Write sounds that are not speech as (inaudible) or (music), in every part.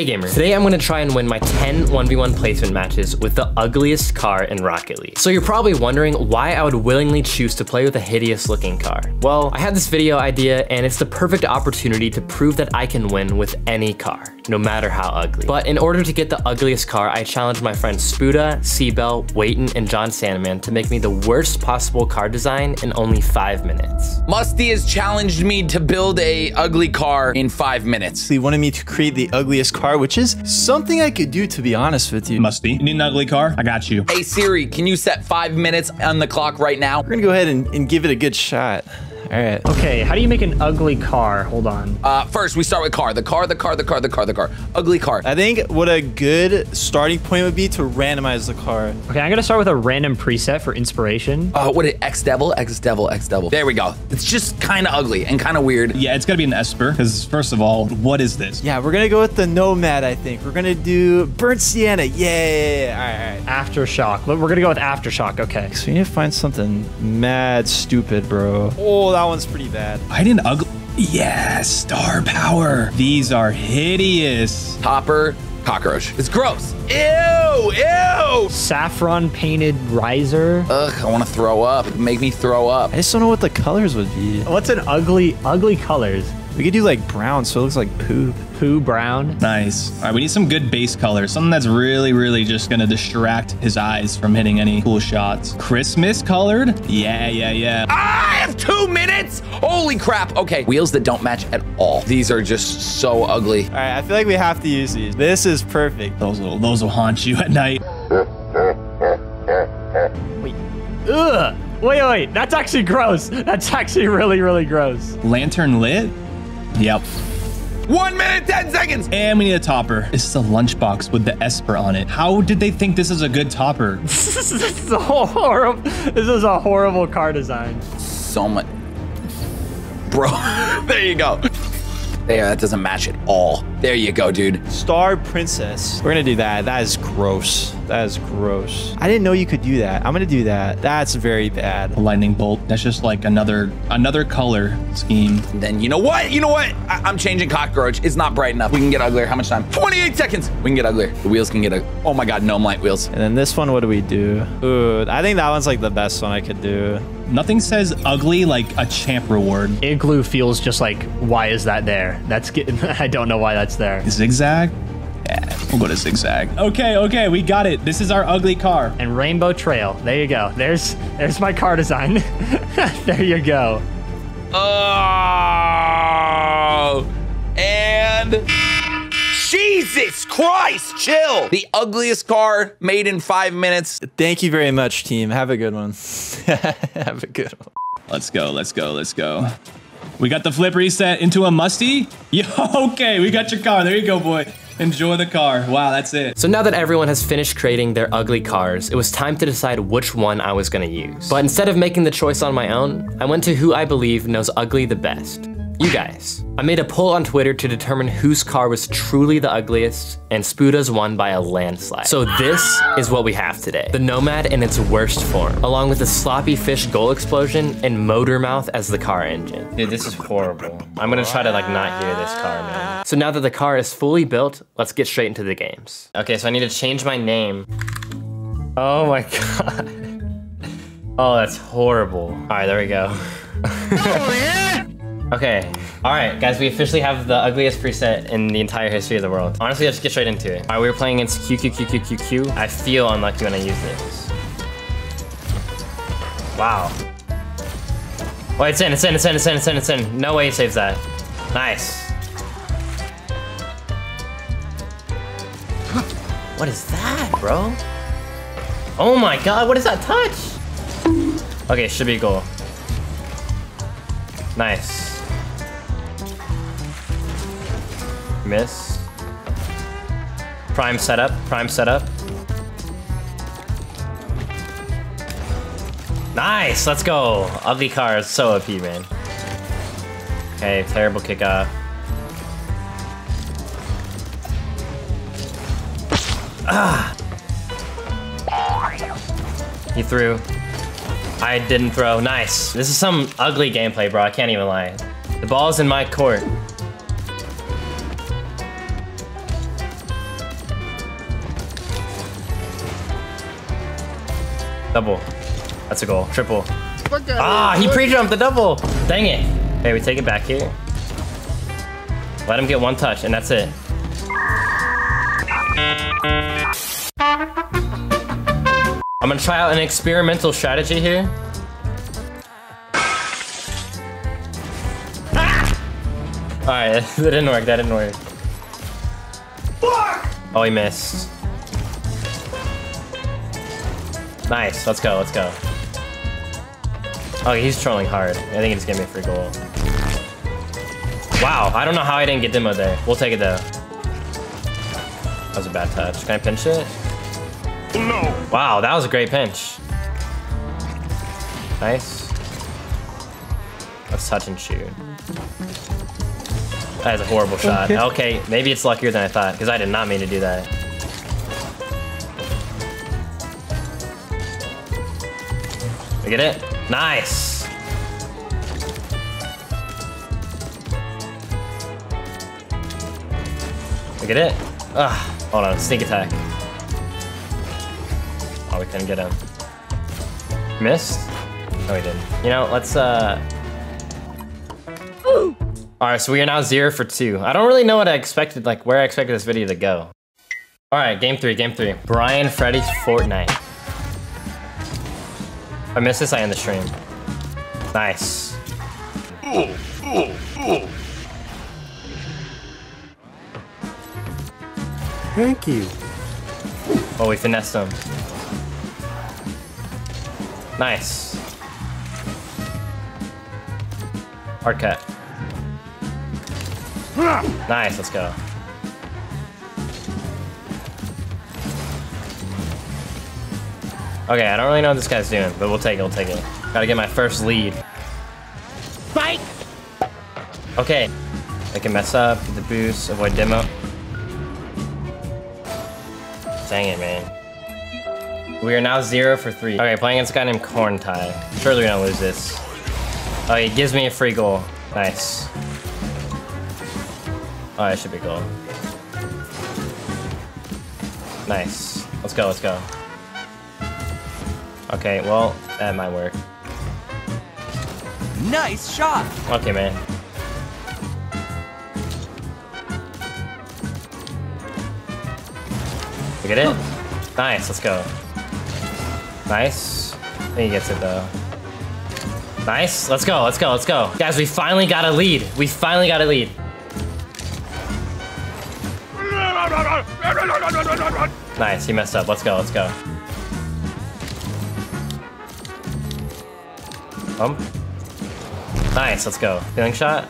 Hey gamers, today I'm gonna try and win my 10 1v1 placement matches with the ugliest car in Rocket League. So you're probably wondering why I would willingly choose to play with a hideous looking car. Well, I had this video idea and it's the perfect opportunity to prove that I can win with any car, no matter how ugly. But in order to get the ugliest car, I challenged my friends Spuda, Seabell, Waiton, and John Sandman to make me the worst possible car design in only five minutes. Musty has challenged me to build a ugly car in five minutes. He wanted me to create the ugliest car, which is something I could do, to be honest with you. Musty. You need an ugly car? I got you. Hey Siri, can you set five minutes on the clock right now? We're gonna go ahead and, and give it a good shot. All right. Okay, how do you make an ugly car? Hold on. Uh, first, we start with car. The car, the car, the car, the car, the car. Ugly car. I think what a good starting point would be to randomize the car. Okay, I'm gonna start with a random preset for inspiration. Oh, Uh, what is X Devil? X Devil, X Devil. There we go. It's just kind of ugly and kind of weird. Yeah, it's gotta be an Esper, because first of all, what is this? Yeah, we're gonna go with the Nomad, I think. We're gonna do Burnt Sienna. Yeah. All right, all right. Aftershock. We're gonna go with Aftershock, okay. So we need to find something mad stupid, bro. Oh, that one's pretty bad. I didn't ugly. Yeah, star power. These are hideous. Hopper, cockroach. It's gross. Ew, ew. Saffron painted riser. Ugh, I want to throw up. Make me throw up. I just don't know what the colors would be. What's an ugly, ugly colors? We could do like brown, so it looks like poop. Poo brown. Nice. All right, we need some good base color. Something that's really, really just gonna distract his eyes from hitting any cool shots. Christmas colored? Yeah, yeah, yeah. I have two minutes. Holy crap. Okay, wheels that don't match at all. These are just so ugly. All right, I feel like we have to use these. This is perfect. Those will, those will haunt you at night. Wait. Ugh. Wait, wait. That's actually gross. That's actually really, really gross. Lantern lit? Yep. One minute, 10 seconds. And we need a topper. This is a lunchbox with the Esper on it. How did they think this is a good topper? (laughs) this is a horrible. This is a horrible car design. So much. Bro, (laughs) there you go. There, that doesn't match at all. There you go, dude. Star Princess. We're gonna do that. That is gross. That is gross. I didn't know you could do that. I'm gonna do that. That's very bad. A lightning bolt. That's just like another another color scheme. Then you know what? You know what? I- am changing cockroach. It's not bright enough. We can get uglier. How much time? 28 seconds. We can get uglier. The wheels can get a. Oh my God, gnome light wheels. And then this one, what do we do? Ooh, I think that one's like the best one I could do. Nothing says ugly like a champ reward. Igloo feels just like, why is that there? That's getting. (laughs) I don't know why that's there. Zigzag? Yeah, we'll go to zigzag. Okay, okay, we got it. This is our ugly car. And Rainbow Trail. There you go. There's there's my car design. (laughs) there you go. Oh, and Jesus Christ, chill. The ugliest car made in five minutes. Thank you very much, team. Have a good one. (laughs) Have a good one. Let's go, let's go, let's go. We got the flip reset into a musty. (laughs) Yo, okay, we got your car. There you go, boy. Enjoy the car. Wow, that's it. So now that everyone has finished creating their ugly cars, it was time to decide which one I was gonna use. But instead of making the choice on my own, I went to who I believe knows ugly the best. You guys. I made a poll on Twitter to determine whose car was truly the ugliest, and Spuda's won by a landslide. So this is what we have today. The Nomad in its worst form, along with a sloppy fish goal explosion and motor mouth as the car engine. Dude, this is horrible. I'm gonna try to like not hear this car, man. So now that the car is fully built, let's get straight into the games. Okay, so I need to change my name. Oh my (laughs) god. Oh, that's horrible. All right, there we go. Okay. All right, guys, we officially have the ugliest preset in the entire history of the world. Honestly, let's get straight into it. All right, we were playing against QQQQQQ. I feel unlucky when I use this. Wow. Oh, it's in, it's in, it's in, it's in, it's in, it's in. No way he saves that. Nice. (gasps) What is that, bro? Oh my god, what is that touch? Okay, should be a goal. Nice. Miss. Prime setup, prime setup. Nice, let's go. Ugly car is so OP, man. Okay, terrible kickoff. Ah! He threw. I didn't throw. Nice. This is some ugly gameplay, bro. I can't even lie. The ball's in my court. Double. That's a goal. Triple. Ah, he pre-jumped the double. Dang it. Okay, we take it back here. Let him get one touch, and that's it. I'm gonna try out an experimental strategy here. Alright, (laughs) that didn't work, that didn't work. Oh, he missed. Nice, let's go, let's go. Oh, he's trolling hard. I think he just gave me a free goal. Wow, I don't know how I didn't get demo there. We'll take it though. That was a bad touch. Can I pinch it? No. Wow, that was a great pinch. Nice. Let's touch and shoot. That is a horrible shot. Okay. (laughs) Okay, maybe it's luckier than I thought, because I did not mean to do that. We get it? Nice! We get it? Ugh, hold on, sneak attack. Oh, we couldn't get him. Missed? No, we didn't. You know, let's, uh... (gasps) All right, so we are now zero for two. I don't really know what I expected, like where I expected this video to go. All right, game three, game three. Brian Freddy's Fortnite. If I miss this, I end the stream. Nice. Thank you. Oh, we finessed him. Nice. Hard cut. Nice, let's go. Okay, I don't really know what this guy's doing, but we'll take it, we'll take it. Gotta get my first lead. Fight! Okay. I can mess up, get the boost, avoid demo. Dang it, man. We are now zero for three. Okay, playing against a guy named Corn Tie. Surely we don't lose this. Oh, he gives me a free goal. Nice. Oh, that should be goal. Nice. Let's go, let's go. Okay, well, that might work. Nice shot. Okay, man. We get it? Nice, let's go. Nice. I think he gets it though. Nice, let's go, let's go, let's go. Guys, we finally got a lead. We finally got a lead. Nice, he messed up. Let's go, let's go. Bump. Nice, let's go. Feeling shot.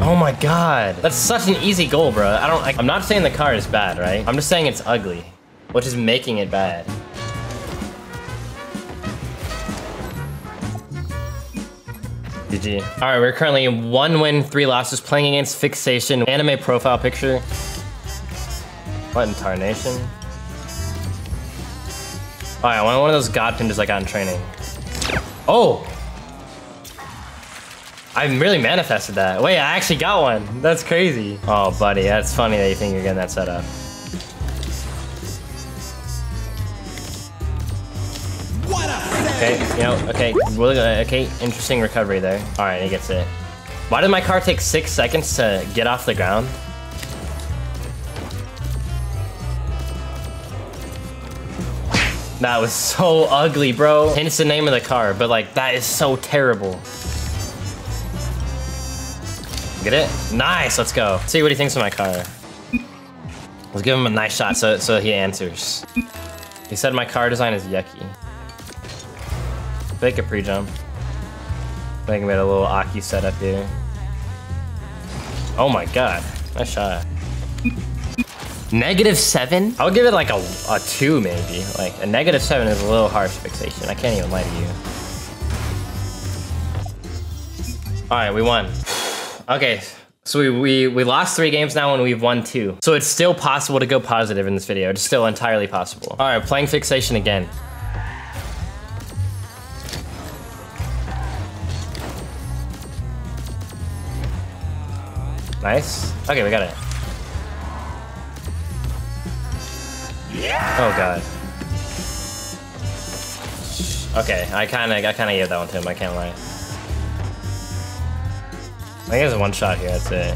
Oh my god. That's such an easy goal, bro. I don't, like, I'm not saying the car is bad, right? I'm just saying it's ugly, which is making it bad. GG. All right, we're currently one win, three losses, playing against Fixation. Anime profile picture. What in tarnation? Oh, I want one of those god pinches I got in training. Oh! I really manifested that. Wait, I actually got one. That's crazy. Oh, buddy, that's funny that you think you're getting that set up. Okay, you know, okay, really, uh, okay, interesting recovery there. All right, he gets it. Why did my car take six seconds to get off the ground? That was so ugly, bro. It's the name of the car, but like, that is so terrible. Get it? Nice, let's go. see what he thinks of my car. Let's give him a nice shot so, so he answers. He said my car design is yucky. Fake a pre-jump. I think we had a little Aki setup here. Oh my god, nice shot. Negative seven? I would give it like a, a two maybe. Like a negative seven is a little harsh fixation. I can't even lie to you. All right, we won. Okay, so we, we, we lost three games now and we've won two. So it's still possible to go positive in this video. It's still entirely possible. All right, playing fixation again. Nice. Okay, we got it. Oh god. Okay, I kind of, I kind of gave that one to him. I can't lie. I think it's a one shot here. That's it.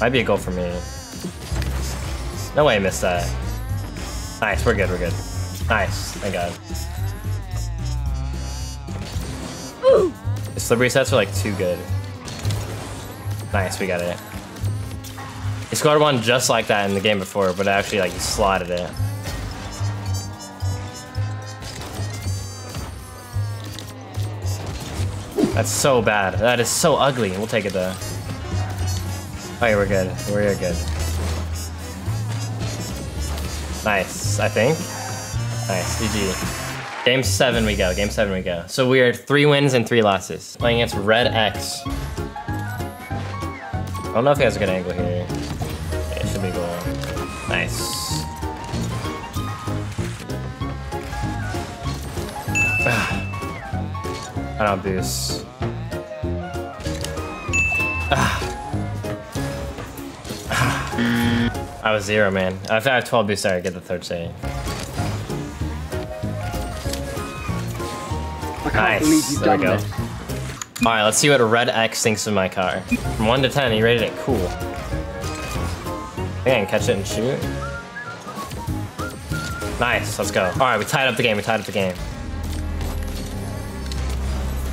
Might be a goal for me. No way I missed that. Nice, we're good, we're good. Nice, thank god. The slippery sets are like too good. Nice, we got it. He scored one just like that in the game before, but I actually like he slotted it. That's so bad. That is so ugly. We'll take it though. Oh, okay, we're good. We're good. Nice, I think. Nice, GG. Game seven we go, game seven we go. So we are three wins and three losses. Playing against Red X. I don't know if he has a good angle here. It should be goal. Nice. Ah. I don't boost. I was zero, man. If I have 12 boosts, I get the third save. I can't Nice. There we go. this. All right, let's see what Red X thinks of my car. From one to 10, he rated it cool. I think I can catch it and shoot. Nice, let's go. All right, we tied up the game, we tied up the game.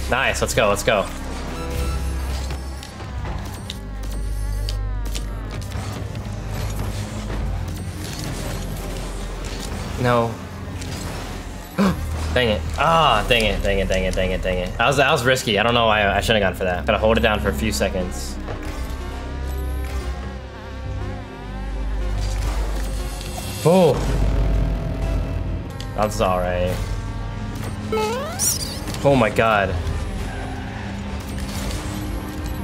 Nice, let's go, let's go. No. (gasps) dang it. Ah, dang it, dang it, dang it, dang it, dang it. That was, that was risky. I don't know why I, I shouldn't have gone for that. Gotta hold it down for a few seconds. Oh. That's alright. Oh my god.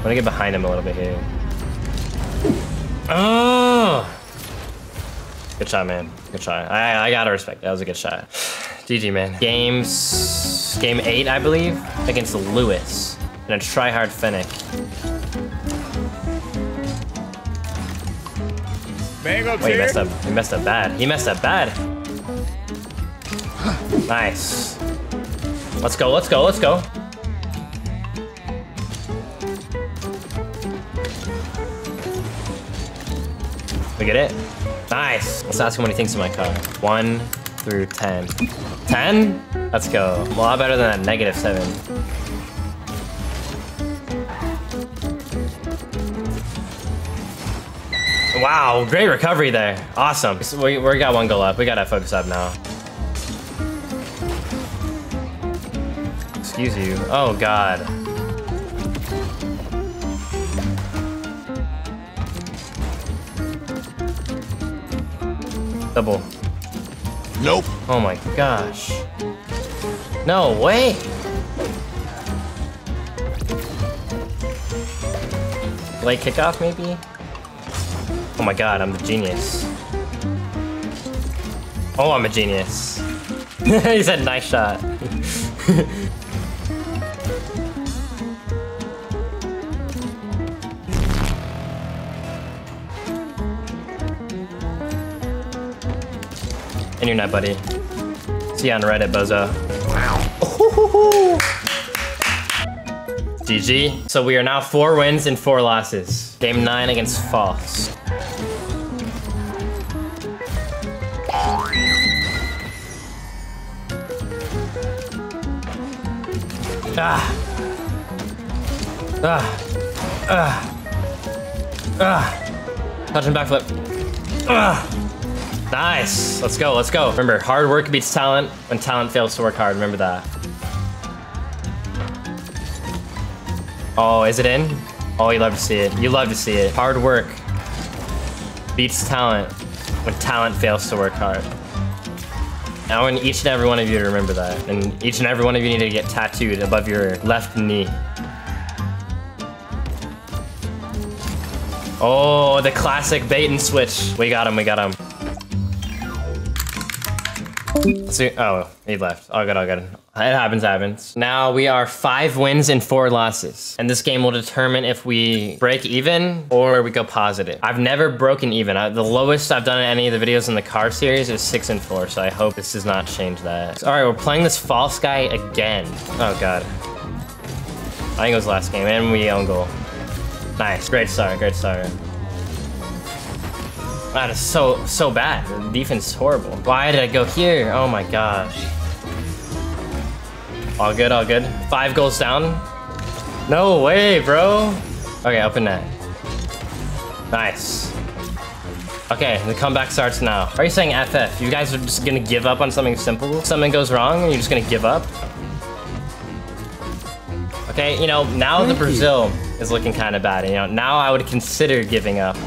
I'm gonna get behind him a little bit here. Oh! Good shot, man. Good shot. I, I gotta respect. That was a good shot. GG, man. Games... Game 8, I believe, against Lewis. And a tryhard Fennec. Mango Wait, he messed up. He messed up bad. He messed up bad. Nice. Let's go, let's go, let's go. We get it? Nice. Let's ask him what he thinks of my car. One through 10. 10? Let's go. A lot better than that negative seven. Wow, great recovery there. Awesome. So we, we got one goal up. We gotta focus up now. Excuse you. Oh, God. Double. Nope. Oh my gosh. No way. Late kickoff, maybe? Oh my god, I'm the genius. Oh, I'm a genius. (laughs) he said nice shot. (laughs) In your net, buddy. See you on Reddit, bozo. Wow. GG. So we are now four wins and four losses. Game nine against False. Ah. Ah. Ah. Ah. Touch and backflip. Ah. Nice. Let's go. Let's go. Remember, hard work beats talent when talent fails to work hard. Remember that. Oh, is it in? Oh, you love to see it. You love to see it. Hard work beats talent when talent fails to work hard. I want each and every one of you to remember that. And each and every one of you need to get tattooed above your left knee. Oh, the classic bait and switch. We got him, we got him. See, oh, he left. All good, all good. It happens, happens. Now we are five wins and four losses. And this game will determine if we break even or we go positive. I've never broken even. I, the lowest I've done in any of the videos in the car series is six and four. So I hope this does not change that. All right, we're playing this false guy again. Oh God. I think it was last game and we own goal. Nice, great start, great start. That is so, so bad. The defense is horrible. Why did I go here? Oh my gosh. All good, all good. Five goals down. No way, bro. Okay, up in net. Nice. Okay, the comeback starts now. Are you saying FF? You guys are just gonna give up on something simple? Something goes wrong and you're just gonna give up? Okay, you know, now the Brazil is looking kind of bad. You know, now I would consider giving up.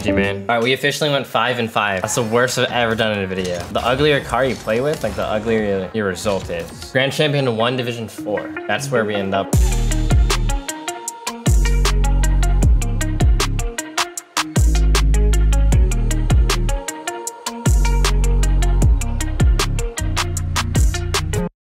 GG, man. All right, we officially went five and five. That's the worst I've ever done in a video. The uglier car you play with, like the uglier your result is. Grand Champion one Division four. That's where we end up.